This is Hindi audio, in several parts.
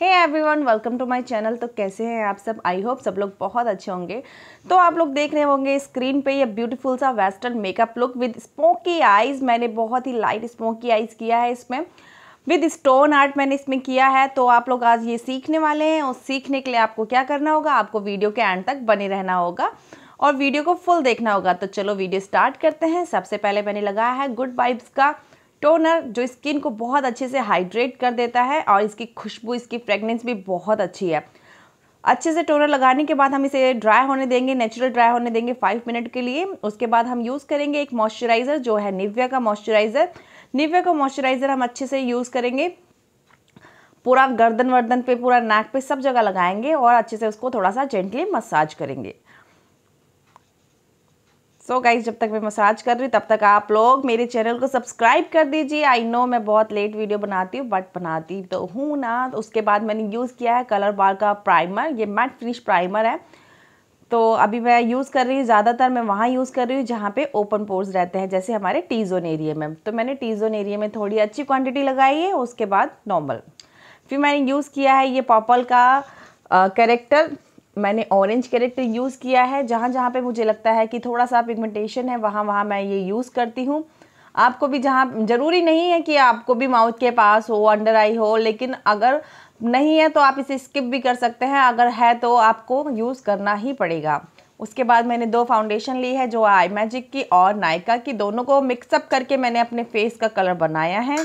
Hey everyone welcome to my channel तो कैसे हैं आप सब? आई होप सब लोग बहुत अच्छे होंगे। तो आप लोग देख रहे होंगे स्क्रीन पे ये ब्यूटीफुल सा western makeup look with smoky eyes मैंने बहुत ही लाइट स्मोकी आईज किया है इसमें। विद स्टोन आर्ट मैंने इसमें किया है। तो आप लोग आज ये सीखने वाले हैं। और सीखने के लिए आपको क्या करना होगा? आपको वीडियो के एंड तक बने रहना होगा। और वीडियो को फुल देखना होगा। तो चलो वीडियो स्टार्ट करते हैं। सबसे पहले मैंने लगाया है गुड वाइब्स का। टोनर जो स्किन को बहुत अच्छे से हाइड्रेट कर देता है और इसकी खुशबू, इसकी फ्रेगनेंस भी बहुत अच्छी है। अच्छे से टोनर लगाने के बाद हम इसे ड्राई होने देंगे नेचुरल ड्राई होने देंगे फाइव मिनट के लिए। उसके बाद हम यूज़ करेंगे एक मॉइस्चराइज़र जो है निव्या का मॉइस्चराइज़र निव्या का मॉइस्चराइज़र हम अच्छे से यूज़ करेंगे। पूरा गर्दन वर्दन पे, पूरा नाक पे सब जगह लगाएँगे और अच्छे से उसको थोड़ा सा जेंटली मसाज करेंगे। सो so गाइज़ जब तक मैं मसाज कर रही हूँ, तब तक आप लोग मेरे चैनल को सब्सक्राइब कर दीजिए। आई नो मैं बहुत लेट वीडियो बनाती हूँ बट बनाती तो हूँ ना। उसके बाद मैंने यूज़ किया है कलर बार का प्राइमर ये मैट फिनिश प्राइमर है। तो अभी मैं यूज़ कर रही हूँ, ज़्यादातर मैं वहाँ यूज़ कर रही हूँ, जहाँ पे ओपन पोर्स रहते हैं, जैसे हमारे टी जोन एरिया में। तो मैंने टी जोन एरिया में थोड़ी अच्छी क्वान्टिटी लगाई है, उसके बाद नॉर्मल फिर मैंने यूज़ किया है ये पर्पल का करेक्टर मैंने ऑरेंज कैरेक्टर यूज़ किया है जहाँ जहाँ पे मुझे लगता है कि थोड़ा सा पिगमेंटेशन है वहाँ वहाँ मैं ये यूज़ करती हूँ। आपको भी जहाँ, ज़रूरी नहीं है कि आपको भी माउथ के पास हो अंडर आई हो, लेकिन अगर नहीं है तो आप इसे स्किप भी कर सकते हैं, अगर है तो आपको यूज़ करना ही पड़ेगा। उसके बाद मैंने दो फाउंडेशन ली है, जो आई मैजिक की और नायका की। दोनों को मिक्सअप करके मैंने अपने फेस का कलर बनाया है।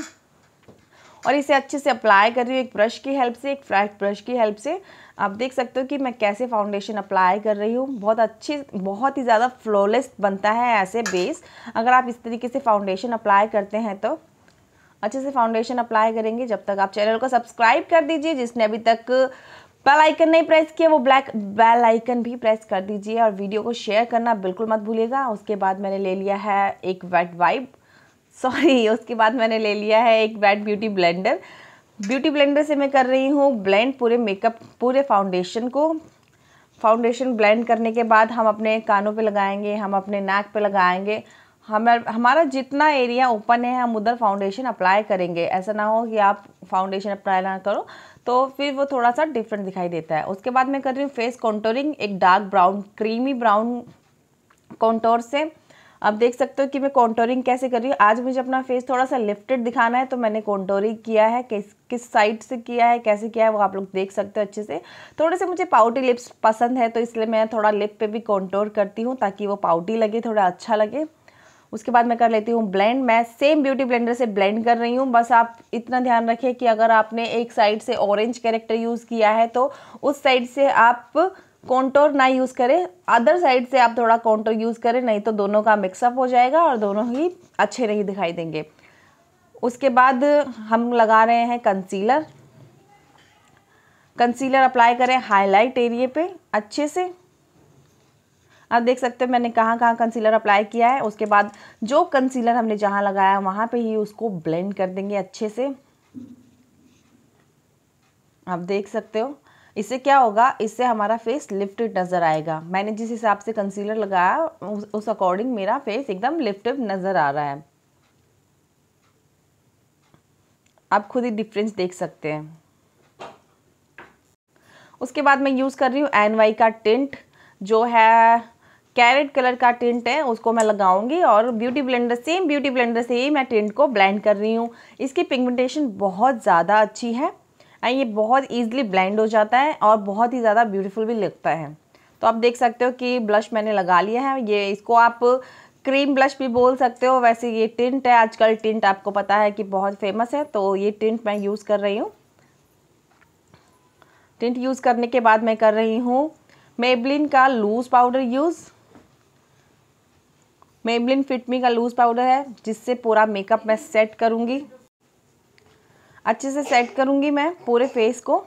और इसे अच्छे से अप्लाई कर रही हूँ, एक ब्रश की हेल्प से, एक फ्रेश ब्रश की हेल्प से। आप देख सकते हो कि मैं कैसे फाउंडेशन अप्लाई कर रही हूँ। बहुत अच्छी, बहुत ही ज़्यादा फ्लॉलेस बनता है ऐसे बेस अगर आप इस तरीके से फाउंडेशन अप्लाई करते हैं तो अच्छे से फाउंडेशन अप्लाई करेंगे। जब तक आप चैनल को सब्सक्राइब कर दीजिए, जिसने अभी तक बेल आइकन नहीं प्रेस किया, वो ब्लैक बेल आइकन भी प्रेस कर दीजिए और वीडियो को शेयर करना बिल्कुल मत भूलिएगा। उसके बाद मैंने ले लिया है एक वेट वाइब सॉरी उसके बाद मैंने ले लिया है एक wet beauty blender beauty blender से मैं कर रही हूँ ब्लेंड पूरे मेकअप, पूरे फाउंडेशन को। फाउंडेशन ब्लेंड करने के बाद हम अपने कानों पे लगाएँगे, हम अपने नाक पे लगाएँगे। हम, हमारा जितना एरिया ओपन है, हम उधर फाउंडेशन अप्लाई करेंगे। ऐसा ना हो कि आप फाउंडेशन अप्लाई ना करो तो फिर वो थोड़ा सा डिफरेंट दिखाई देता है। उसके बाद मैं कर रही हूँ फेस कॉन्टोरिंग, एक dark brown, creamy brown contour से। आप देख सकते हो कि मैं कॉन्टोरिंग कैसे कर रही हूँ। आज मुझे अपना फेस थोड़ा सा लिफ्टेड दिखाना है तो मैंने कॉन्टोरिंग किया है, किस किस साइड से किया है, कैसे किया है, वो आप लोग देख सकते हो अच्छे से। थोड़े से मुझे पाउटी लिप्स पसंद है तो इसलिए मैं थोड़ा लिप पे भी कॉन्टोर करती हूँ, ताकि वो पाउटी लगे, थोड़ा अच्छा लगे। उसके बाद मैं कर लेती हूँ ब्लेंड मैं सेम ब्यूटी ब्लेंडर से ब्लेंड कर रही हूँ, बस आप इतना ध्यान रखें कि अगर आपने एक साइड से ऑरेंज कैरेक्टर यूज़ किया है तो उस साइड से आप कॉन्टोर ना यूज़ करें। अदर साइड से आप थोड़ा कॉन्टोर यूज़ करें, नहीं तो दोनों का मिक्सअप हो जाएगा और दोनों ही अच्छे नहीं दिखाई देंगे। उसके बाद हम लगा रहे हैं कंसीलर कंसीलर अप्लाई करें हाईलाइट एरिए पे अच्छे से। आप देख सकते हो मैंने कहाँ कहाँ कंसीलर अप्लाई किया है। उसके बाद जो कंसीलर हमने जहाँ लगाया, वहाँ पे ही उसको ब्लेंड कर देंगे अच्छे से। आप देख सकते हो। इससे क्या होगा? इससे हमारा फेस लिफ्टेड नज़र आएगा। मैंने जिस हिसाब से कंसीलर लगाया उस, अकॉर्डिंग मेरा फेस एकदम लिफ्टेड नज़र आ रहा है। आप खुद ही डिफरेंस देख सकते हैं। उसके बाद मैं यूज़ कर रही हूँ एन वाई का टिंट जो है कैरेट कलर का टिंट है उसको मैं लगाऊँगी और beauty blender same beauty blender से ही मैं टिंट को ब्लेंड कर रही हूँ। इसकी पिगमेंटेशन बहुत ज़्यादा अच्छी है। ये बहुत ईजिली ब्लेंड हो जाता है और बहुत ही ज़्यादा ब्यूटीफुल भी लगता है। तो आप देख सकते हो कि ब्लश मैंने लगा लिया है। ये इसको आप क्रीम ब्लश भी बोल सकते हो। वैसे ये टिंट है, आजकल टिंट आपको पता है कि बहुत फ़ेमस है तो ये टिंट मैं यूज़ कर रही हूँ। टिंट यूज़ करने के बाद मैं कर रही हूँ मेबलिन का loose powder use Maybelline Fit Me का लूज़ पाउडर है, जिससे पूरा मेकअप मैं सेट करूँगी। अच्छे से सेट करूँगी मैं पूरे फेस को।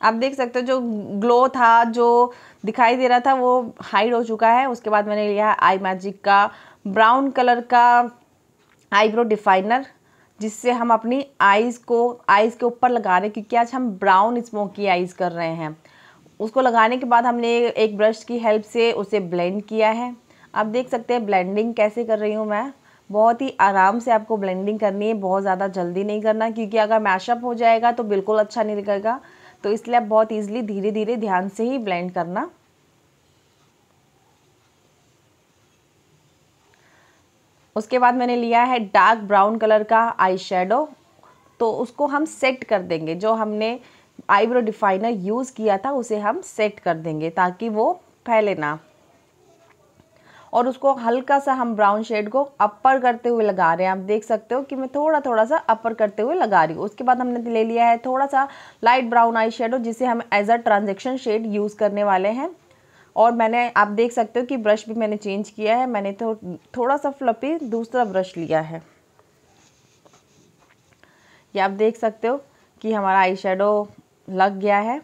आप देख सकते हो जो ग्लो था, जो दिखाई दे रहा था, वो हाइड हो चुका है। उसके बाद मैंने लिया है आई मैजिक का ब्राउन कलर का आईब्रो डिफाइनर जिससे हम अपनी आईज़ को आईज़ के ऊपर लगा रहे हैं, क्योंकि आज हम ब्राउन स्मोकी आईज़ कर रहे हैं। उसको लगाने के बाद हमने एक ब्रश की हेल्प से उसे ब्लेंड किया है। आप देख सकते हैं ब्लेंडिंग कैसे कर रही हूँ मैं। बहुत ही आराम से आपको ब्लेंडिंग करनी है, बहुत ज़्यादा जल्दी नहीं करना, क्योंकि अगर मैशअप हो जाएगा तो बिल्कुल अच्छा नहीं लगेगा। तो इसलिए आप बहुत ईजिली धीरे धीरे ध्यान से ही ब्लेंड करना। उसके बाद मैंने लिया है डार्क ब्राउन कलर का आई शेडो तो उसको हम सेट कर देंगे। जो हमने आईब्रो डिफाइनर यूज़ किया था, उसे हम सेट कर देंगे ताकि वो फैले ना। और उसको हल्का सा हम ब्राउन शेड को अपर करते हुए लगा रहे हैं। आप देख सकते हो कि मैं थोड़ा थोड़ा सा अपर करते हुए लगा रही हूँ। उसके बाद हमने ले लिया है थोड़ा सा लाइट ब्राउन आई शेडो जिसे हम as a transition shade use करने वाले हैं। और मैंने, आप देख सकते हो कि ब्रश भी मैंने चेंज किया है। मैंने तो थोड़ा सा फ्लपी दूसरा ब्रश लिया है। ये आप देख सकते हो कि हमारा आई लग गया है।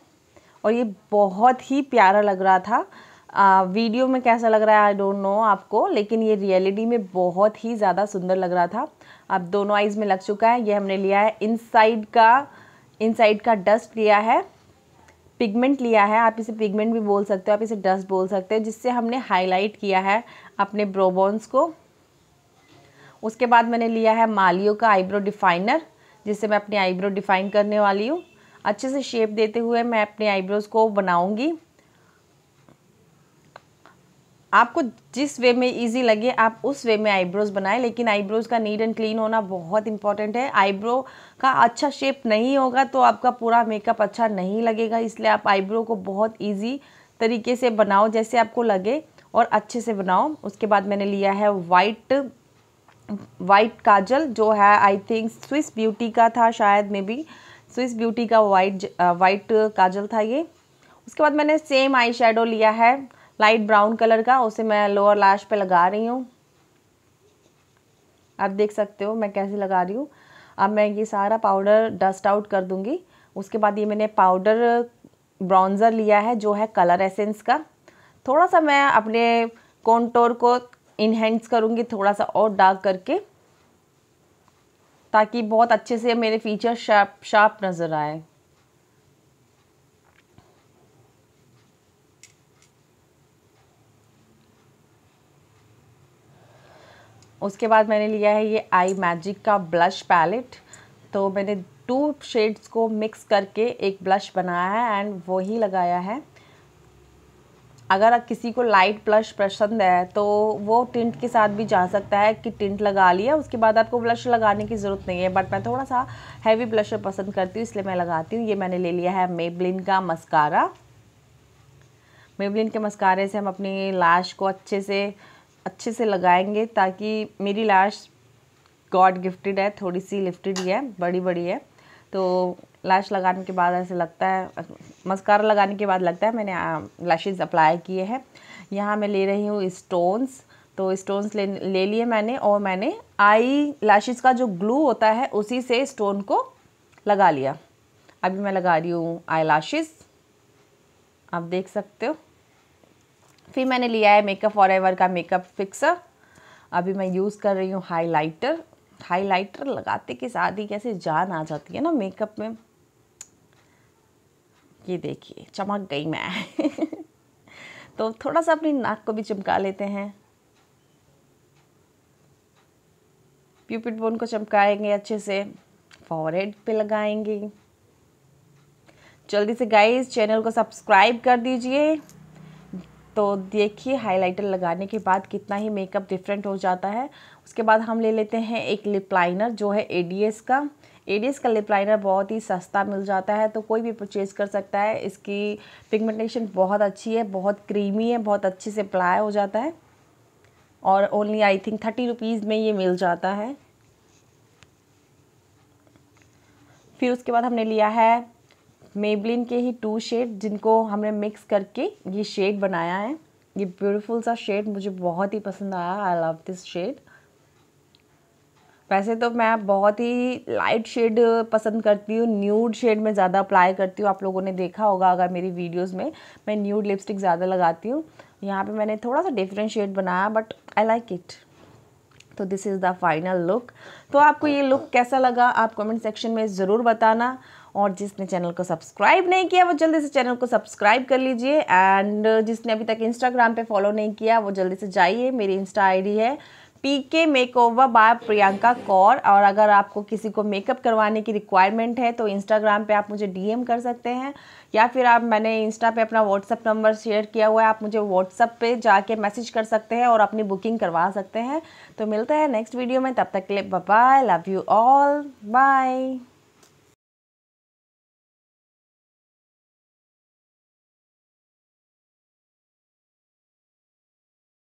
और ये बहुत ही प्यारा लग रहा था। वीडियो में कैसा लग रहा है आई डोंट नो आपको, लेकिन ये रियलिटी में बहुत ही ज़्यादा सुंदर लग रहा था। अब दोनों आइज़ में लग चुका है, ये हमने लिया है इनसाइड का इनसाइड का डस्ट लिया है पिगमेंट लिया है। आप इसे पिगमेंट भी बोल सकते हो, आप इसे डस्ट बोल सकते हो, जिससे हमने हाईलाइट किया है अपने ब्रोबोन्स को। उसके बाद मैंने लिया है मालियो का आईब्रो डिफाइनर जिससे मैं अपनी आईब्रो डिफाइन करने वाली हूँ। अच्छे से शेप देते हुए मैं अपने आईब्रोज़ को बनाऊँगी। आपको जिस वे में इजी लगे, आप उस वे में आईब्रोज़ बनाएँ, लेकिन आईब्रोज़ का नीट एंड क्लीन होना बहुत इंपॉर्टेंट है। आईब्रो का अच्छा शेप नहीं होगा तो आपका पूरा मेकअप अच्छा नहीं लगेगा, इसलिए आप आईब्रो को बहुत इजी तरीके से बनाओ, जैसे आपको लगे और अच्छे से बनाओ। उसके बाद मैंने लिया है वाइट वाइट काजल, जो है आई थिंक स्विस ब्यूटी का था शायद मे बी स्विस ब्यूटी का वाइट वाइट काजल था ये। उसके बाद मैंने सेम आई लिया है। लाइट ब्राउन कलर का, उसे मैं लोअर लैश पे लगा रही हूँ। आप देख सकते हो मैं कैसे लगा रही हूँ। अब मैं ये सारा पाउडर डस्ट आउट कर दूँगी। उसके बाद ये मैंने पाउडर ब्राउन्ज़र लिया है, जो है कलर एसेंस का। थोड़ा सा मैं अपने कॉन्टोर को इनहेंस करूँगी थोड़ा सा और डार्क करके, ताकि बहुत अच्छे से मेरे फीचर शार्प शार्प नज़र आए। उसके बाद मैंने लिया है ये आई मैजिक का ब्लश पैलेट। तो मैंने टू शेड्स को मिक्स करके एक ब्लश बनाया है एंड वो ही लगाया है। अगर किसी को लाइट ब्लश पसंद है तो वो टिंट के साथ भी जा सकता है कि टिंट लगा लिया, उसके बाद आपको ब्लश लगाने की ज़रूरत नहीं है। बट मैं थोड़ा सा हैवी ब्लशर पसंद करती हूँ, इसलिए मैं लगाती हूँ। ये मैंने ले लिया है मेबलिन का मस्कारा मेबलिन के मस्कारे से हम अपनी लाश को अच्छे से अच्छे से लगाएँगे ताकि मेरी लाश गॉड गिफ्टेड है, थोड़ी सी लिफ्टेड ही है बड़ी बड़ी है। तो लाश लगाने के बाद ऐसे लगता है, मस्कारा लगाने के बाद लगता है मैंने लैशेज़ अप्लाई किए हैं। यहाँ मैं ले रही हूँ स्टोन्स तो स्टोन्स ले ले लिए मैंने और मैंने आई लैशेज़ का जो ग्लू होता है, उसी से स्टोन को लगा लिया। अभी मैं लगा रही हूँ आई लैशेज़ आप देख सकते हो। फिर मैंने लिया है मेकअप फॉर एवर का मेकअप फिक्सर। अभी मैं यूज़ कर रही हूँ हाइलाइटर। हाइलाइटर लगाते के साथ ही कैसे जान आ जाती है ना मेकअप में। ये देखिए, चमक गई मैं। तो थोड़ा सा अपनी नाक को भी चमका लेते हैं। प्यूपिट बोन को चमकाएँगे अच्छे से। फॉरहेड पे लगाएँगे। जल्दी से गाइस चैनल को सब्सक्राइब कर दीजिए। तो देखिए हाइलाइटर लगाने के बाद कितना ही मेकअप डिफरेंट हो जाता है। उसके बाद हम ले लेते हैं एक लिप लाइनर जो है एडीएस का। एडीएस का लिप लाइनर बहुत ही सस्ता मिल जाता है तो कोई भी परचेज़ कर सकता है। इसकी पिगमेंटेशन बहुत अच्छी है, बहुत क्रीमी है, बहुत अच्छे से अप्लाई हो जाता है। और only I think thirty rupees में ये मिल जाता है। फिर उसके बाद हमने लिया है मेबलिन के ही टू शेड जिनको हमने मिक्स करके ये शेड बनाया है। ये ब्यूटीफुल सा शेड मुझे बहुत ही पसंद आया। आई लव दिस शेड वैसे तो मैं बहुत ही लाइट शेड पसंद करती हूँ। न्यूड शेड में ज़्यादा अप्लाई करती हूँ। आप लोगों ने देखा होगा अगर मेरी वीडियोस में। मैं न्यूड लिपस्टिक ज़्यादा लगाती हूँ। यहाँ पे मैंने थोड़ा सा डिफरेंट शेड बनाया बट आई लाइक इट तो this is the final look तो आपको ये लुक कैसा लगा? आप कमेंट सेक्शन में ज़रूर बताना। और जिसने चैनल को सब्सक्राइब नहीं किया, वो जल्दी से चैनल को सब्सक्राइब कर लीजिए। एंड जिसने अभी तक इंस्टाग्राम पे फॉलो नहीं किया, वो जल्दी से जाइए। मेरी इंस्टा आईडी है। P makeover make by Priyanka Kaur और अगर आपको किसी को मेकअप करवाने की रिक्वायरमेंट है तो इंस्टाग्राम पे आप मुझे डीएम कर सकते हैं। या फिर आप, मैंने इंस्टा पे अपना व्हाट्सअप नंबर शेयर किया हुआ है, आप मुझे व्हाट्सअप पे जाके मैसेज कर सकते हैं और अपनी बुकिंग करवा सकते हैं। तो मिलते हैं नेक्स्ट वीडियो में, तब तक के लिए bye love you all bye